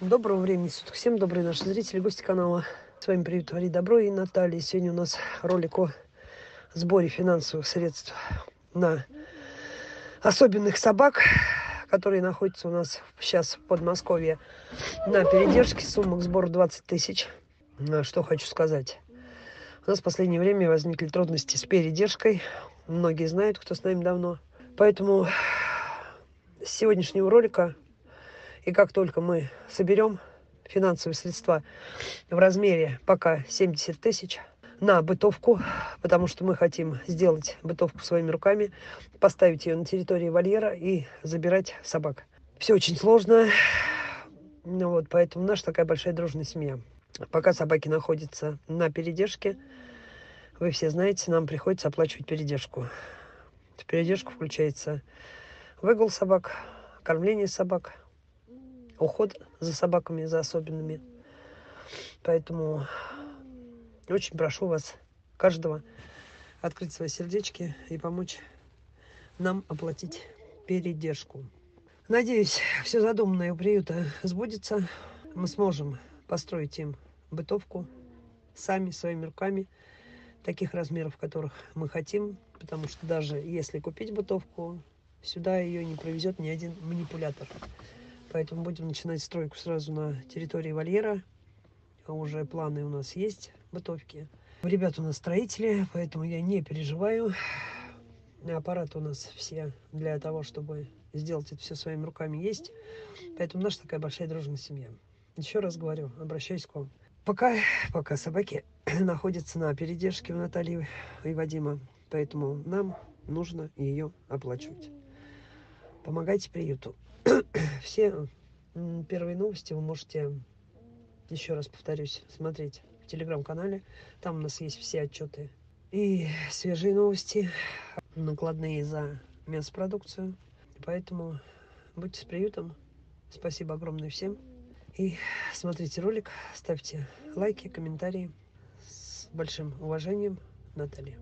Доброго времени суток. Всем добрые наши зрители, гости канала. С вами Приют Твори Добро и Наталья. Сегодня у нас ролик о сборе финансовых средств на особенных собак, которые находятся у нас сейчас в Подмосковье на передержке. Сумма к сбору 20 тысяч. Что хочу сказать. У нас в последнее время возникли трудности с передержкой. Многие знают, кто с нами давно. Поэтому с сегодняшнего ролика и как только мы соберем финансовые средства в размере пока 70 тысяч на бытовку, потому что мы хотим сделать бытовку своими руками, поставить ее на территории вольера и забирать собак. Все очень сложно, ну вот, поэтому наша такая большая дружная семья. Пока собаки находятся на передержке, вы все знаете, нам приходится оплачивать передержку. В передержку включается выгул собак, кормление собак, уход за собаками, за особенными. Поэтому очень прошу вас, каждого, открыть свои сердечки и помочь нам оплатить передержку. Надеюсь, все задуманное у приюта сбудется. Мы сможем построить им бытовку сами, своими руками, таких размеров, которых мы хотим. Потому что даже если купить бытовку, сюда ее не провезет ни один манипулятор. Поэтому будем начинать стройку сразу на территории вольера. Уже планы у нас есть, бытовки. Ребята у нас строители, поэтому я не переживаю. Аппараты у нас все для того, чтобы сделать это все своими руками есть. Поэтому наша такая большая дружная семья. Еще раз говорю, обращаюсь к вам. Пока, пока собаки находятся на передержке у Натальи и Вадима, поэтому нам нужно ее оплачивать. Помогайте приюту. Все первые новости вы можете, еще раз повторюсь, смотреть в телеграм-канале. Там у нас есть все отчеты и свежие новости, накладные за мясопродукцию. Поэтому будьте с приютом. Спасибо огромное всем. И смотрите ролик, ставьте лайки, комментарии. С большим уважением, Наталья.